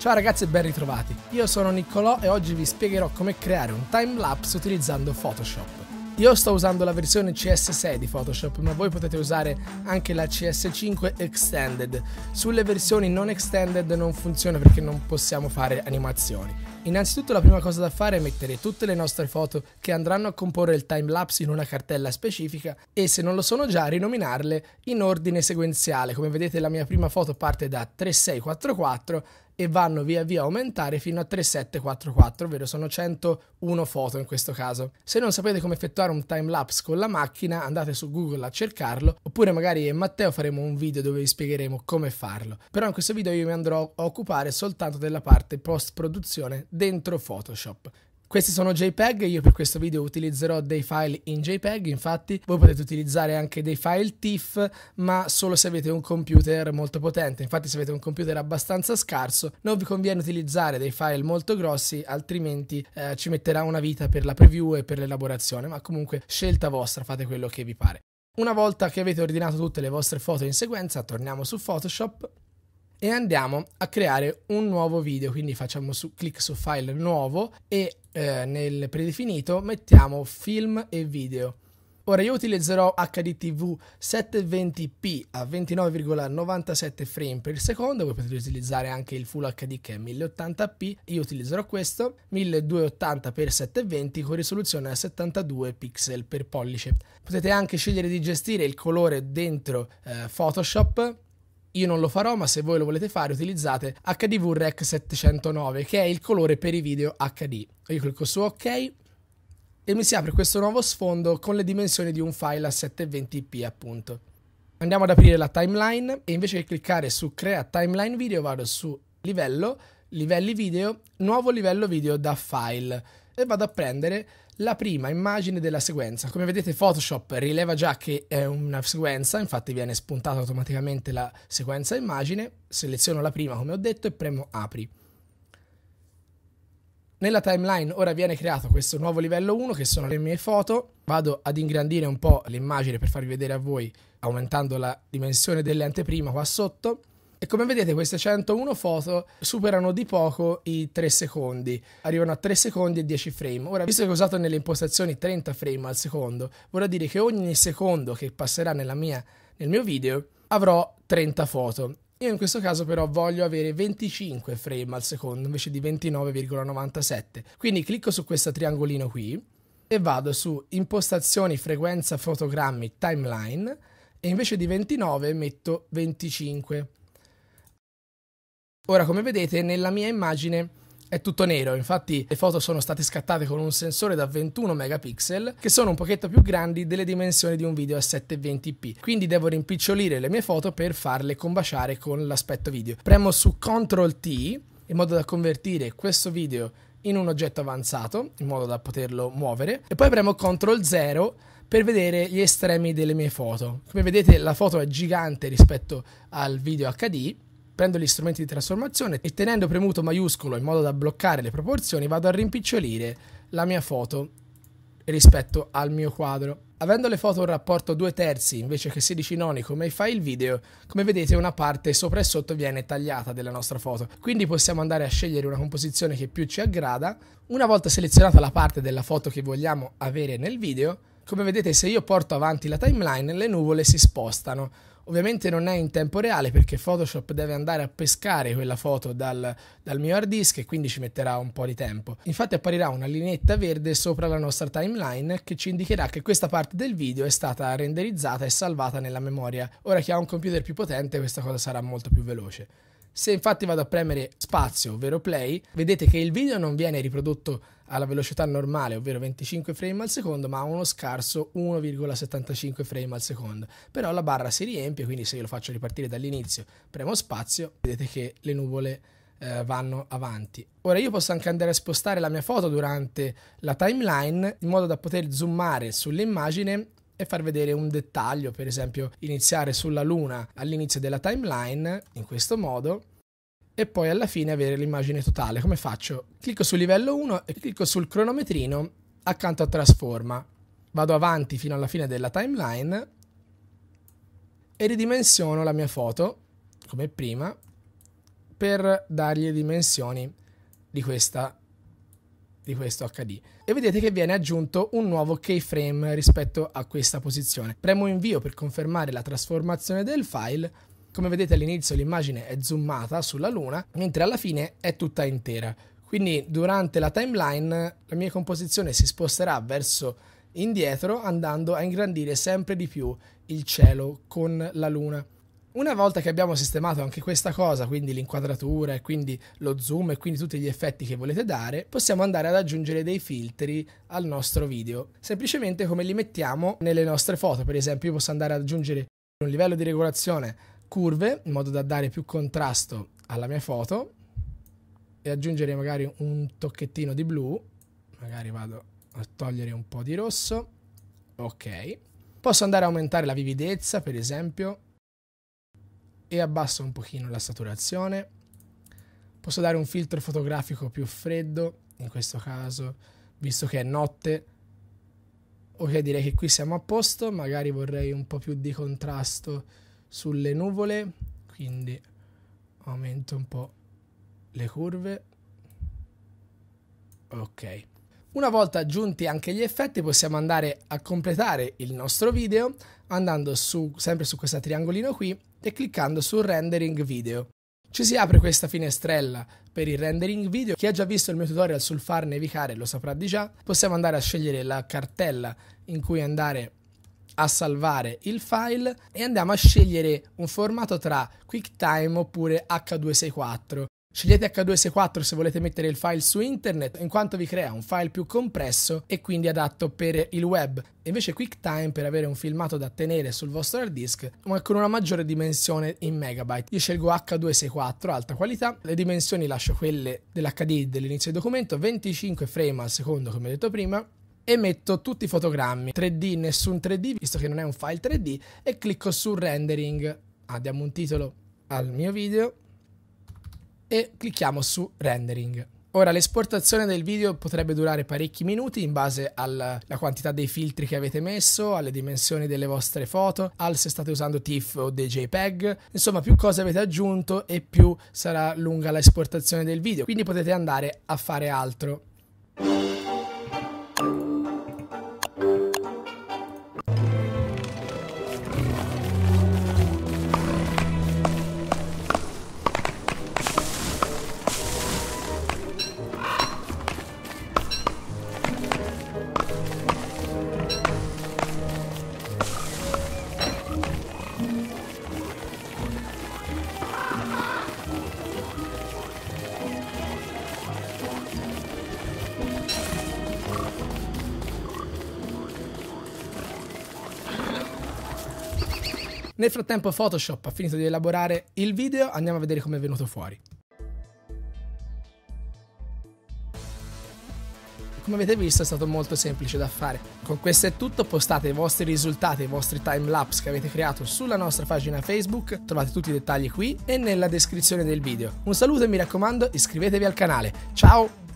Ciao ragazzi e ben ritrovati. Io sono Niccolò e oggi vi spiegherò come creare un timelapse utilizzando Photoshop. Io sto usando la versione CS6 di Photoshop, ma voi potete usare anche la CS5 Extended. Sulle versioni non extended non funziona perché non possiamo fare animazioni. Innanzitutto la prima cosa da fare è mettere tutte le nostre foto che andranno a comporre il timelapse in una cartella specifica e se non lo sono già rinominarle in ordine sequenziale. Come vedete la mia prima foto parte da 3644 e vanno via via a aumentare fino a 3744, ovvero sono 101 foto in questo caso. Se non sapete come effettuare un timelapse con la macchina, andate su Google a cercarlo, oppure magari io e Matteo faremo un video dove vi spiegheremo come farlo. Però in questo video io mi andrò a occupare soltanto della parte post produzione dentro Photoshop. Questi sono JPEG, io per questo video utilizzerò dei file in JPEG, infatti voi potete utilizzare anche dei file TIFF, ma solo se avete un computer molto potente. Infatti se avete un computer abbastanza scarso non vi conviene utilizzare dei file molto grossi, altrimenti eh, ci metterà una vita per la preview e per l'elaborazione, ma comunque scelta vostra, fate quello che vi pare. Una volta che avete ordinato tutte le vostre foto in sequenza, torniamo su Photoshop e andiamo a creare un nuovo video quindi facciamo su, clic su file nuovo e eh, nel predefinito mettiamo film e video Ora io utilizzerò HDTV 720p a 29,97 frame per secondo, voi potete utilizzare anche il Full HD che è 1080p, io utilizzerò questo 1280x720 con risoluzione a 72 pixel per pollice. Potete anche scegliere di gestire il colore dentro eh, Photoshop io non lo farò, ma se voi lo volete fare utilizzate HDV Rec 709, che è il colore per i video HD. Io clicco su OK e mi si apre questo nuovo sfondo con le dimensioni di un file a 720p appunto. Andiamo ad aprire la timeline e invece di cliccare su Crea Timeline Video vado su Livello, Livelli Video, Nuovo livello video da file e vado a prendere la prima immagine della sequenza. Come vedete Photoshop rileva già che è una sequenza, infatti viene spuntata automaticamente la sequenza immagine, seleziono la prima come ho detto e premo apri. Nella timeline ora viene creato questo nuovo livello 1 che sono le mie foto, vado ad ingrandire un po' l'immagine per farvi vedere a voi aumentando la dimensione delle anteprima qua sotto e come vedete queste 101 foto superano di poco i 3 secondi, arrivano a 3 secondi e 10 frame. Ora, visto che ho usato nelle impostazioni 30 frame al secondo, vorrà dire che ogni secondo che passerà mia, nel mio video avrò 30 foto. Io in questo caso però voglio avere 25 frame al secondo invece di 29,97. Quindi clicco su questo triangolino qui e vado su impostazioni frequenza fotogrammi timeline e invece di 29 metto 25. Ora, come vedete, nella mia immagine è tutto nero, infatti le foto sono state scattate con un sensore da 21 megapixel che sono un pochetto più grandi delle dimensioni di un video a 720p, quindi devo rimpicciolire le mie foto per farle combaciare con l'aspetto video. Premo su CTRL T in modo da convertire questo video in un oggetto avanzato, in modo da poterlo muovere, e poi premo CTRL 0 per vedere gli estremi delle mie foto. Come vedete la foto è gigante rispetto al video HD, prendo gli strumenti di trasformazione e tenendo premuto maiuscolo in modo da bloccare le proporzioni vado a rimpicciolire la mia foto rispetto al mio quadro. Avendo le foto un rapporto 2 terzi invece che 16 noni come i file video, come vedete una parte sopra e sotto viene tagliata della nostra foto, quindi possiamo andare a scegliere una composizione che più ci aggrada. Una volta selezionata la parte della foto che vogliamo avere nel video, come vedete se io porto avanti la timeline le nuvole si spostano Ovviamente non è in tempo reale perché Photoshop deve andare a pescare quella foto dal, dal, mio hard disk e quindi ci metterà un po' di tempo. Infatti apparirà una lineetta verde sopra la nostra timeline che ci indicherà che questa parte del video è stata renderizzata e salvata nella memoria. Ora chi ha un computer più potente questa cosa sarà molto più veloce. Se infatti vado a premere spazio, ovvero play, vedete che il video non viene riprodotto alla velocità normale, ovvero 25 frame al secondo, ma a uno scarso 1,75 frame al secondo. Però la barra si riempie, quindi se io lo faccio ripartire dall'inizio, premo spazio, vedete che le nuvole eh, vanno avanti. Ora io posso anche andare a spostare la mia foto durante la timeline in modo da poter zoomare sull'immagine e far vedere un dettaglio, per esempio iniziare sulla luna all'inizio della timeline in questo modo e poi alla fine avere l'immagine totale. Come faccio? Clicco sul livello 1 e clicco sul cronometrino accanto a trasforma. Vado avanti fino alla fine della timeline e ridimensiono la mia foto come prima per dargli le dimensioni di questa di questo HD e vedete che viene aggiunto un nuovo keyframe rispetto a questa posizione. Premo invio per confermare la trasformazione del file. Come vedete all'inizio l'immagine è zoomata sulla luna, mentre alla fine è tutta intera. Quindi durante la timeline la mia composizione si sposterà verso indietro andando a ingrandire sempre di più il cielo con la luna. Una volta che abbiamo sistemato anche questa cosa, quindi l'inquadratura e quindi lo zoom e quindi tutti gli effetti che volete dare, possiamo andare ad aggiungere dei filtri al nostro video, semplicemente come li mettiamo nelle nostre foto. Per esempio io posso andare ad aggiungere un livello di regolazione curve in modo da dare più contrasto alla mia foto e aggiungere magari un tocchettino di blu, magari vado a togliere un po' di rosso, ok. Posso andare a aumentare la vividezza per esempio e abbasso un pochino la saturazione. Posso dare un filtro fotografico più freddo, in questo caso, visto che è notte. Ok, direi che qui siamo a posto, magari vorrei un po' più di contrasto sulle nuvole, quindi aumento un po' le curve. Ok. Una volta aggiunti anche gli effetti possiamo andare a completare il nostro video andando su, sempre su questo triangolino qui e cliccando su rendering video. Ci si apre questa finestrella per il rendering video. Chi ha già visto il mio tutorial sul far nevicare lo saprà di già. Possiamo andare a scegliere la cartella in cui andare a salvare il file e andiamo a scegliere un formato tra QuickTime oppure H264. Scegliete H264 se volete mettere il file su internet, in quanto vi crea un file più compresso e quindi adatto per il web. Invece QuickTime per avere un filmato da tenere sul vostro hard disk, ma con una maggiore dimensione in megabyte. Io scelgo H264, alta qualità, le dimensioni lascio quelle dell'HD dell'inizio del documento, 25 frame al secondo come detto prima, e metto tutti i fotogrammi 3D, nessun 3D, visto che non è un file 3D, e clicco su rendering. Ah, diamo un titolo al mio video e clicchiamo su rendering. Ora l'esportazione del video potrebbe durare parecchi minuti in base alla quantità dei filtri che avete messo, alle dimensioni delle vostre foto, al se state usando TIFF o dei JPEG, insomma più cose avete aggiunto e più sarà lunga l'esportazione del video, quindi potete andare a fare altro. Nel frattempo Photoshop ha finito di elaborare il video, andiamo a vedere come è venuto fuori. Come avete visto è stato molto semplice da fare. Con questo è tutto, postate i vostri risultati, i vostri timelapse che avete creato sulla nostra pagina Facebook, trovate tutti i dettagli qui e nella descrizione del video. Un saluto e mi raccomando iscrivetevi al canale. Ciao!